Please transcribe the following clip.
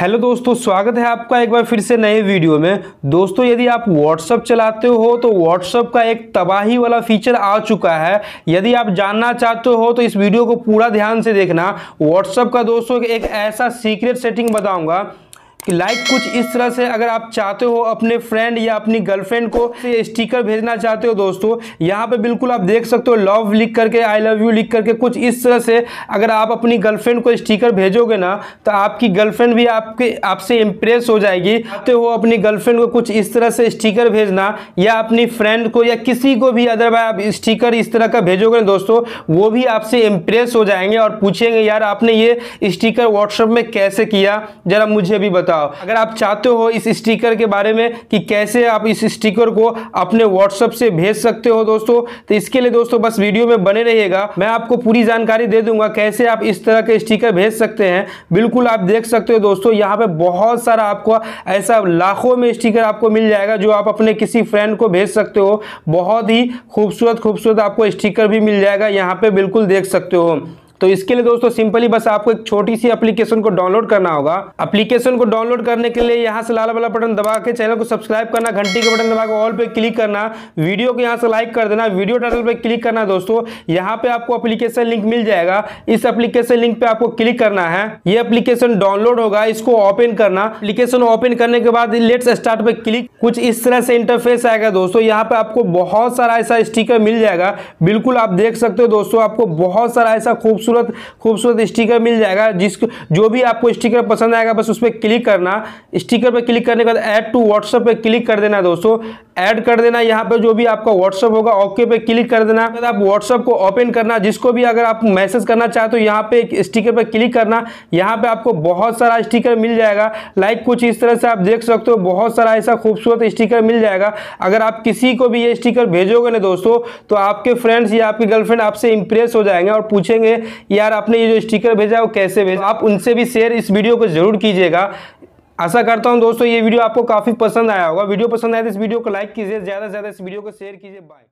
Hello दोस्तों, स्वागत है आपका एक बार फिर से नए वीडियो में। दोस्तों, यदि आप व्हाट्सअप चलाते हो तो व्हाट्सअप का एक तबाही वाला फीचर आ चुका है। यदि आप जानना चाहते हो तो इस वीडियो को पूरा ध्यान से देखना। व्हाट्सअप का दोस्तों, एक ऐसा सीक्रेट सेटिंग बताऊँगा। कि लाइक कुछ इस तरह से अगर आप चाहते हो अपने फ्रेंड या अपनी गर्लफ्रेंड को स्टिकर भेजना चाहते हो दोस्तों, यहाँ पे बिल्कुल आप देख सकते हो लव लिख करके आई लव यू लिख करके कुछ इस तरह से अगर आप अपनी गर्लफ्रेंड को स्टिकर भेजोगे ना तो आपकी गर्लफ्रेंड भी आपके, आपसे इम्प्रेस हो जाएगी। तो वो अपनी गर्लफ्रेंड को कुछ इस तरह से स्टिकर भेजना या अपनी फ्रेंड को या किसी को भी अदरवाइज़ आप स्टिकर इस तरह का भेजोगे दोस्तों, वो भी आपसे इम्प्रेस हो जाएँगे और पूछेंगे, यार आपने ये स्टिकर व्हाट्सअप में कैसे किया? जरा मुझे भी बताओ। बताओ। अगर आप चाहते हो इस स्टिकर के बारे में कि कैसे आप इस स्टिकर को अपने व्हाट्सएप से भेज सकते हो दोस्तों तो इसके लिए दोस्तों बस वीडियो में बने रहिएगा। मैं आपको पूरी जानकारी दे दूँगा कैसे आप इस तरह के स्टिकर भेज सकते हैं। बिल्कुल आप देख सकते हो दोस्तों, यहाँ पे बहुत सारा आपको ऐसा लाखों में स्टिकर आपको मिल जाएगा जो आप अपने किसी फ्रेंड को भेज सकते हो। बहुत ही खूबसूरत खूबसूरत आपको स्टिकर भी मिल जाएगा। यहाँ पे बिल्कुल देख सकते हो। तो इसके लिए दोस्तों सिंपली बस आपको एक छोटी सी एप्लीकेशन को डाउनलोड करना होगा। एप्लीकेशन को डाउनलोड करने के लिए यहाँ से लाल वाला बटन दबा के चैनल को सब्सक्राइब करना, घंटी के बटन दबा के ऑल पे क्लिक करना वीडियो को यहाँ से लाइक कर देना वीडियो टाइटल पे क्लिक करना दोस्तों, यहाँ पे आपको एप्लीकेशन लिंक मिल जाएगा। इस एप्लीकेशन लिंक पे आपको क्लिक करना है। ये एप्लीकेशन डाउनलोड होगा, इसको ओपन करना। एप्लीकेशन ओपन करने के बाद लेट्स स्टार्ट पे क्लिक कुछ इस तरह से इंटरफेस आएगा दोस्तों। यहाँ पे आपको बहुत सारा ऐसा स्टिकर मिल जाएगा। बिल्कुल आप देख सकते हो दोस्तों, आपको बहुत सारा ऐसा खूबसूरत खूबसूरत खूबसूरत स्टिकर मिल जाएगा जिसको जो भी आपको स्टिकर पसंद आएगा, बस उस पर क्लिक करना। स्टिकर पर क्लिक करने के बाद ऐड टू व्हाट्सएप पर क्लिक कर देना दोस्तों। ऐड कर देना, यहाँ पे जो भी आपका व्हाट्सअप होगा ओके पे क्लिक कर देना। आप व्हाट्सअप को ओपन करना, जिसको भी अगर आप मैसेज करना चाहते हो यहाँ पे एक स्टिकर पे क्लिक करना। यहाँ पे आपको बहुत सारा स्टिकर मिल जाएगा। लाइक कुछ इस तरह से आप देख सकते हो, बहुत सारा ऐसा खूबसूरत स्टिकर मिल जाएगा। अगर आप किसी को भी ये स्टिकर भेजोगे ना दोस्तों तो आपके फ्रेंड्स या आपकी गर्लफ्रेंड आपसे इंप्रेस हो जाएँगे और पूछेंगे, यार, आपने ये जो स्टिकर भेजा है, वो कैसे भेजा? आप उनसे भी शेयर इस वीडियो को ज़रूर कीजिएगा। आशा करता हूँ दोस्तों ये वीडियो आपको काफ़ी पसंद आया होगा। वीडियो पसंद आया तो इस वीडियो को लाइक कीजिए, ज़्यादा से ज़्यादा इस वीडियो को शेयर कीजिए। बाय